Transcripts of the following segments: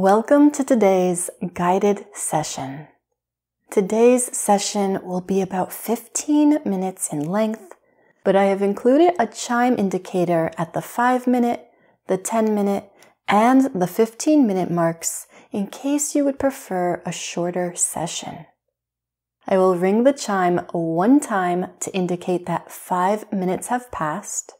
Welcome to today's guided session. Today's session will be about 15 minutes in length, but I have included a chime indicator at the 5 minute, the 10 minute, and the 15 minute marks in case you would prefer a shorter session. I will ring the chime one time to indicate that 5 minutes have passed.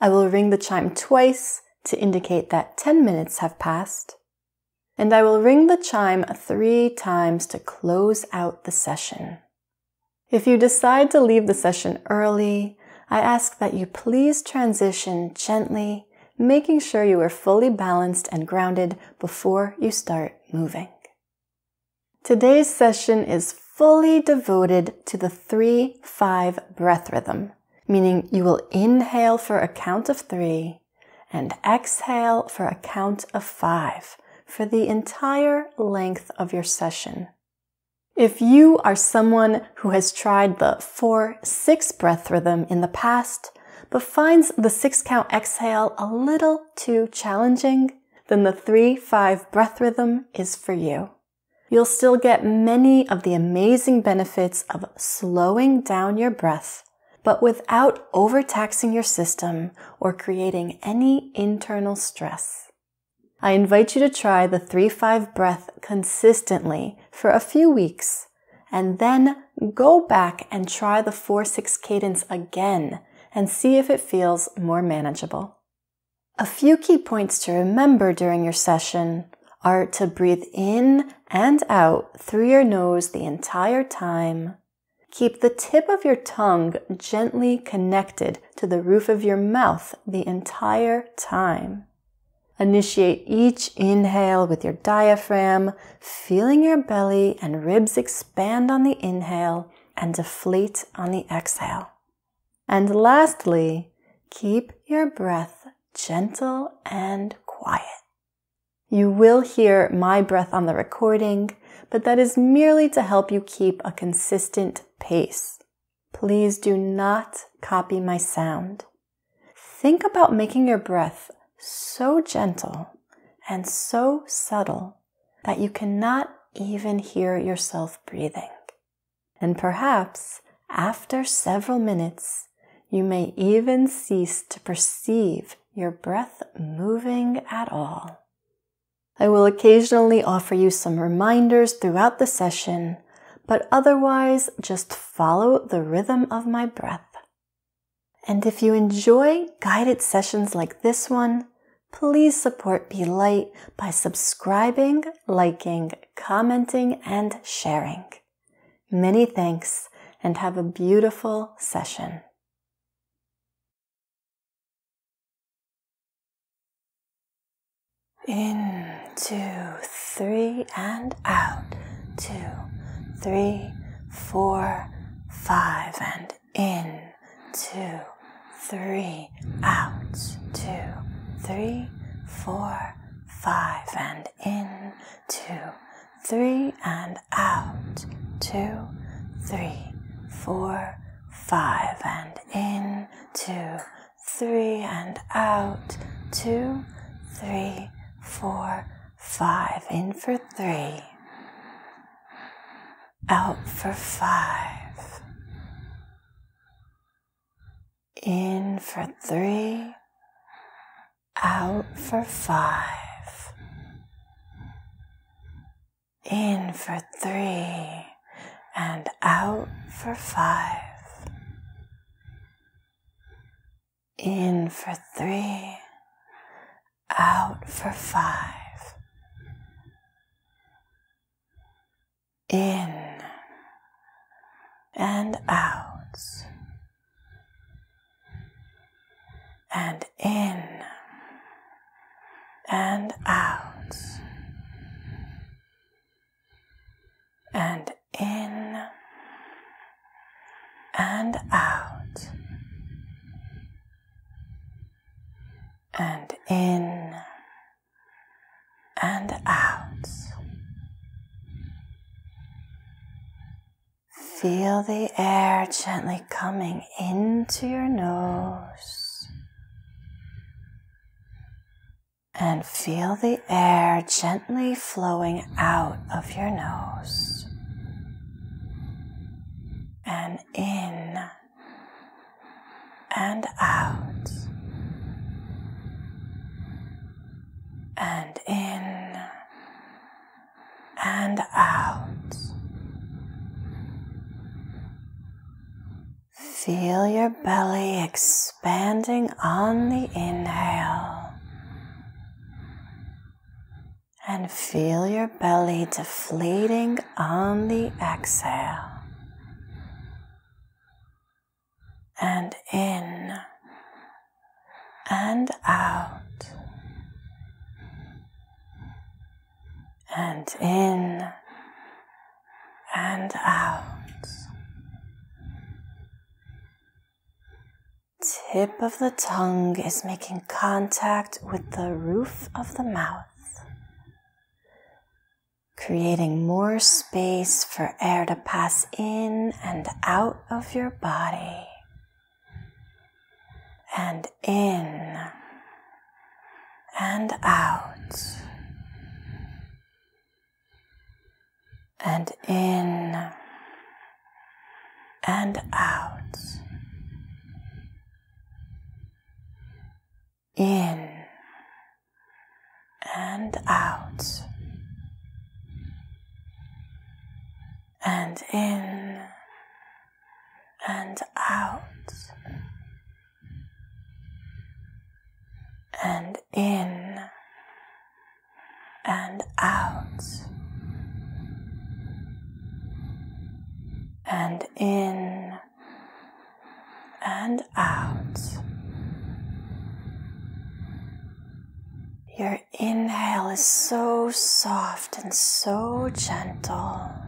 I will ring the chime twice to indicate that 10 minutes have passed and I will ring the chime three times to close out the session. If you decide to leave the session early, I ask that you please transition gently, making sure you are fully balanced and grounded before you start moving. Today's session is fully devoted to the 3-5 breath rhythm, meaning you will inhale for a count of 3 and exhale for a count of 5 for the entire length of your session. If you are someone who has tried the 4-6 breath rhythm in the past, but finds the 6 count exhale a little too challenging, then the 3-5 breath rhythm is for you. You'll still get many of the amazing benefits of slowing down your breath, but without overtaxing your system or creating any internal stress. I invite you to try the 3-5 breath consistently for a few weeks and then go back and try the 4-6 cadence again and see if it feels more manageable. A few key points to remember during your session are to breathe in and out through your nose the entire time. Keep the tip of your tongue gently connected to the roof of your mouth the entire time. Initiate each inhale with your diaphragm, feeling your belly and ribs expand on the inhale and deflate on the exhale. And lastly, keep your breath gentle and quiet. You will hear my breath on the recording, but that is merely to help you keep a consistent pace. Please do not copy my sound. Think about making your breath so gentle and so subtle that you cannot even hear yourself breathing. And perhaps after several minutes, you may even cease to perceive your breath moving at all. I will occasionally offer you some reminders throughout the session, but otherwise just follow the rhythm of my breath. And if you enjoy guided sessions like this one, Please support Be Light by subscribing, liking, commenting, and sharing. Many thanks and have a beautiful session. In, two, three, and out. Two, three, four, five, and in. Two, three, out. Two, three, four, five, and in, two, three, and out, two, three, four, five, and in, two, three, and out, two, three, four, five, in for three, out for five, in for three, out for five. In for three and out for five. In for three, out for five. In and out. And in and out, and in and out, and in and out. Feel the air gently coming into your nose And feel the air gently flowing out of your nose and in and out and in and out. Feel your belly expanding on the inhale. And feel your belly deflating on the exhale. And in and out. And in and out. tip of the tongue is making contact with the roof of the mouth, creating more space for air to pass in and out of your body, and in and out, and in and out. in and out, and in and out, and in and out, and in and out. Your inhale is so soft and so gentle.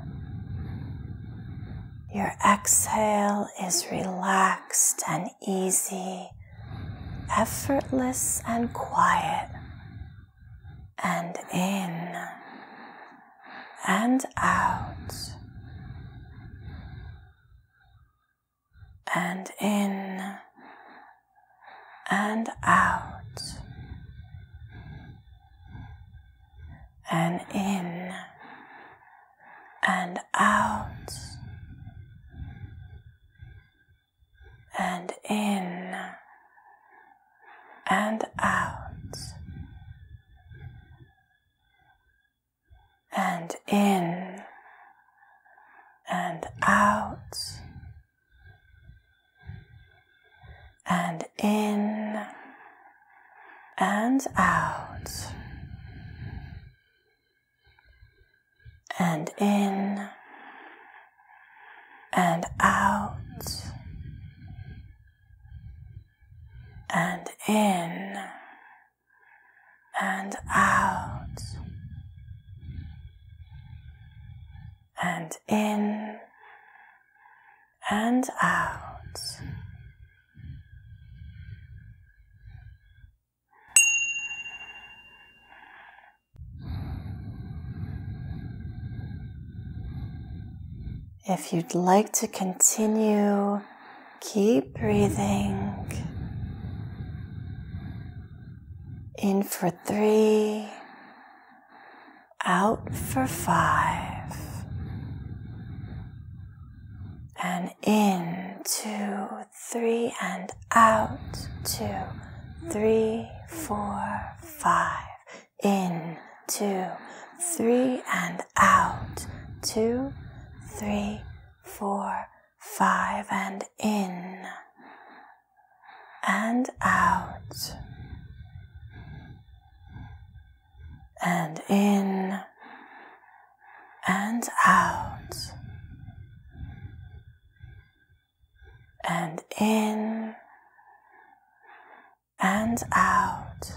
Your exhale is relaxed and easy, effortless and quiet, and in and out, and in and out. and in and out and in and out. And in and out. And in and out. and in and out and in and out and in and out. If you'd like to continue, keep breathing. In for three, out for five, and in two, three, and out two, three, four, five, in two, three, and out two, three, four, five, and in and out, and in and out, and in and out,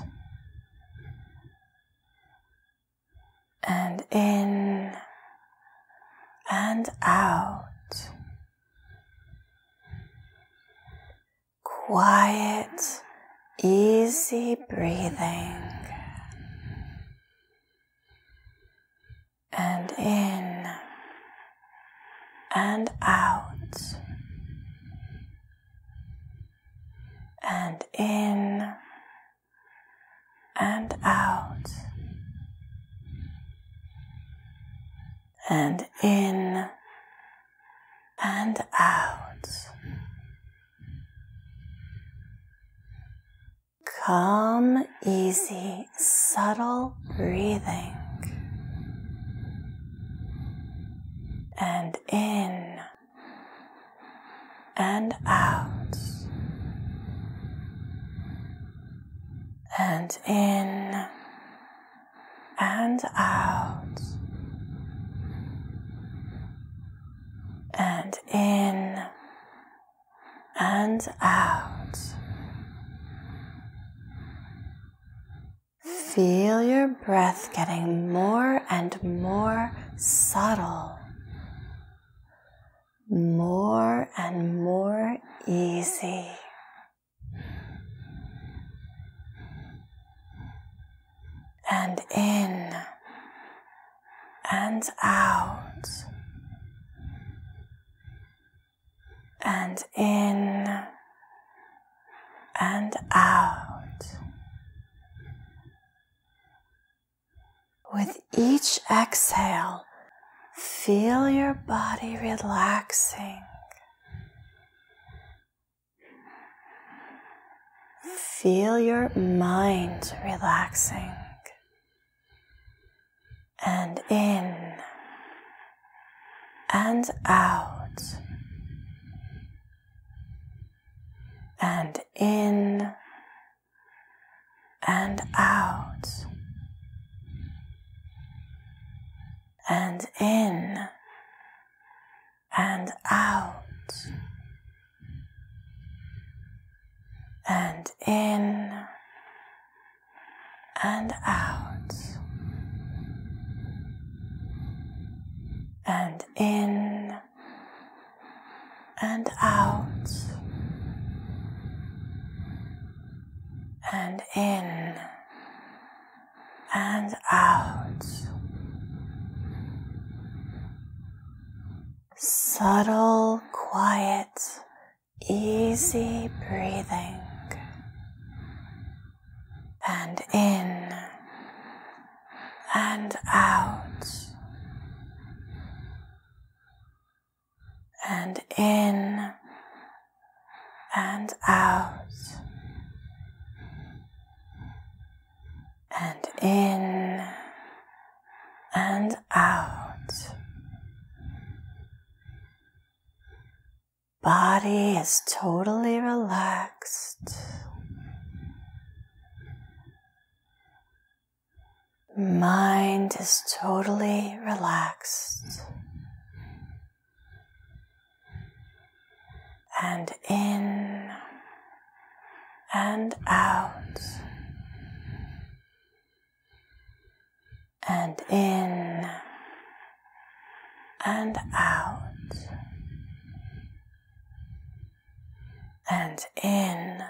and in and out. Quiet, easy breathing. and in and out and in and out and in and out. Calm, easy, subtle breathing. And in and out. And in and out. Feel your breath getting more and more subtle, more and more easy. And in and out, and in and out. With each exhale, feel your body relaxing. Feel your mind relaxing. And in and out. And in and out. and in and out and in and out and in and out and in and out. subtle, quiet, easy breathing. And in and out. And in and out. And in and out. body is totally relaxed. Mind is totally relaxed. And in and out. And in and out. and in,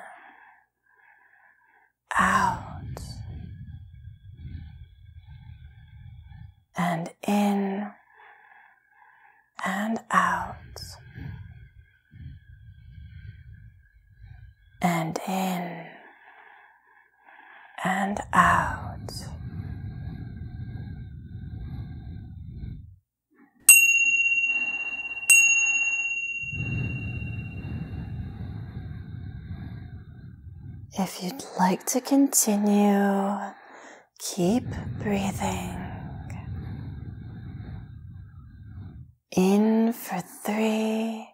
out, and in and out, and in and out. If you'd like to continue, keep breathing. In for three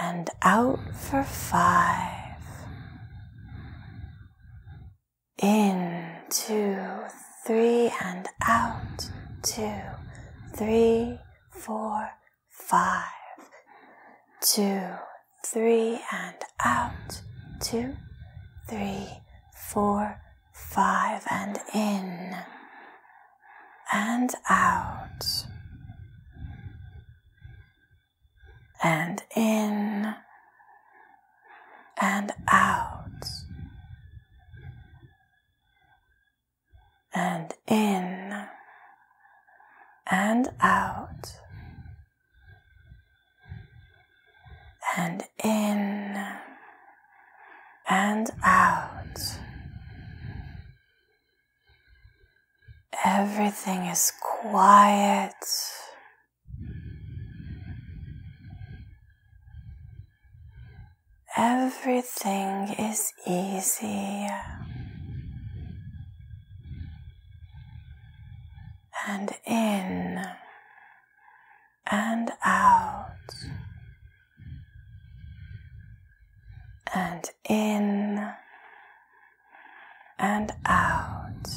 and out for five. In, two, three, and out. Two, three, four, five. Two, three, and out. Two, three, four, five, and in. And out. And in. And out. And in. And out. And in and out. Everything is quiet. Everything is easy. And in and out. And in and out.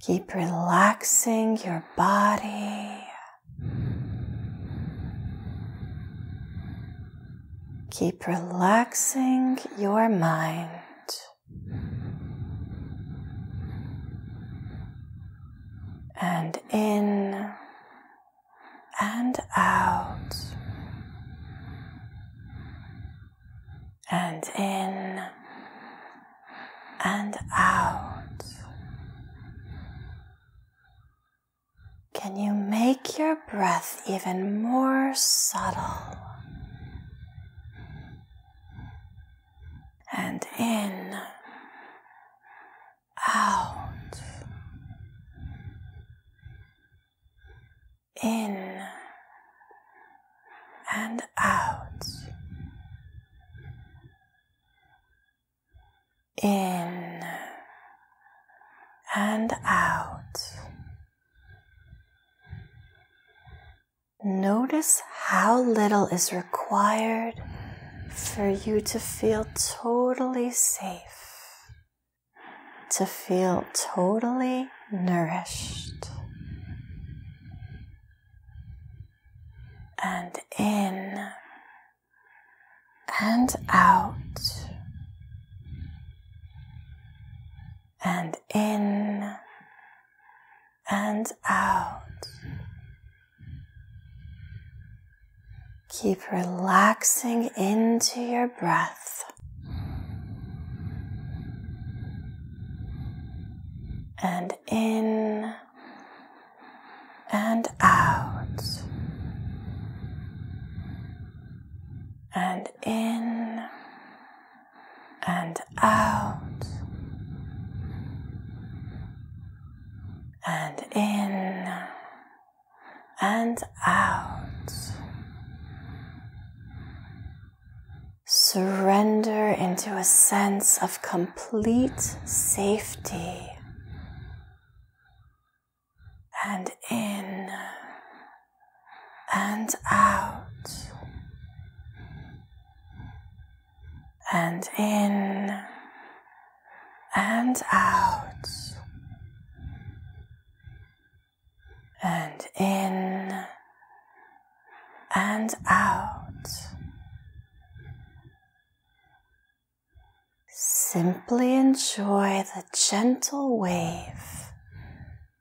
Keep relaxing your body. Keep relaxing your mind. And in and out. And in and out. Can you make your even more subtle? And in, out, in and out, in and out. Notice how little is required for you to feel totally safe, to feel totally nourished. And in and out, and in and out. Keep relaxing into your breath. And in and out. And in and out. And in and out. Surrender into a sense of complete safety and in and out and in and out and in and out. Simply enjoy the gentle wave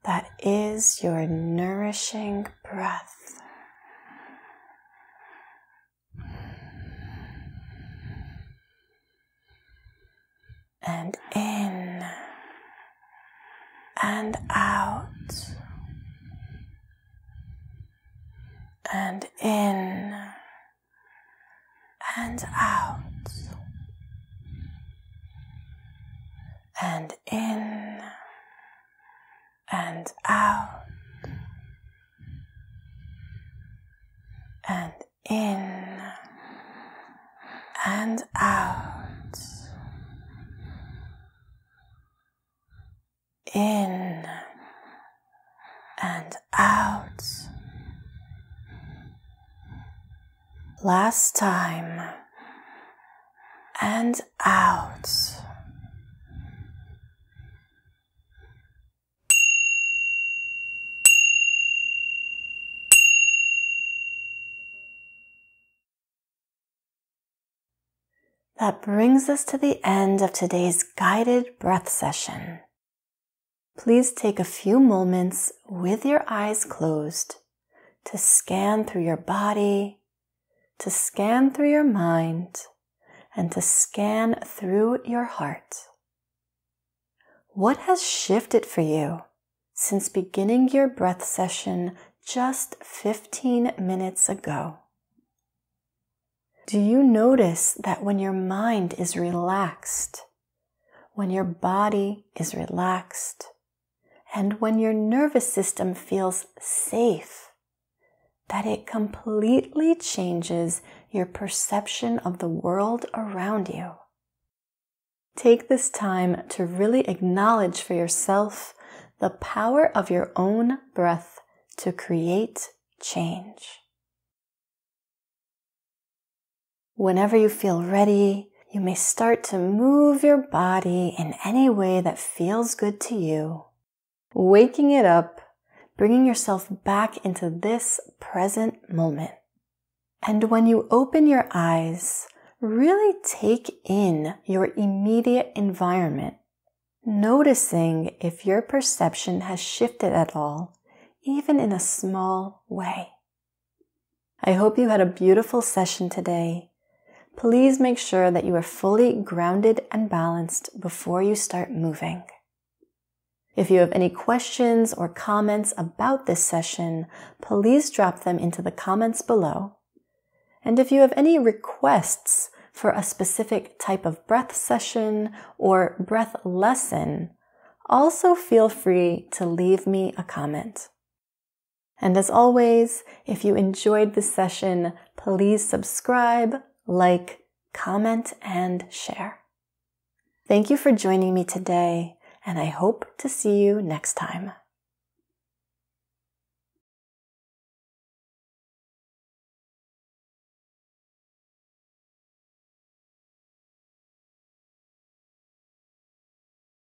that is your nourishing breath. And in and out, and in and out. And in and out and in and out in and out. Last time and out That brings us to the end of today's guided breath session. Please take a few moments with your eyes closed to scan through your body, to scan through your mind, and to scan through your heart. What has shifted for you since beginning your breath session just 15 minutes ago? Do you notice that when your mind is relaxed, when your body is relaxed, and when your nervous system feels safe, that it completely changes your perception of the world around you? Take this time to really acknowledge for yourself the power of your own breath to create change. Whenever you feel ready, you may start to move your body in any way that feels good to you, waking it up, bringing yourself back into this present moment. And when you open your eyes, really take in your immediate environment, noticing if your perception has shifted at all, even in a small way. I hope you had a beautiful session today. Please make sure that you are fully grounded and balanced before you start moving. If you have any questions or comments about this session, please drop them into the comments below. And if you have any requests for a specific type of breath session or breath lesson, also feel free to leave me a comment. And as always, if you enjoyed this session, please subscribe, like, comment, and share. Thank you for joining me today, and I hope to see you next time.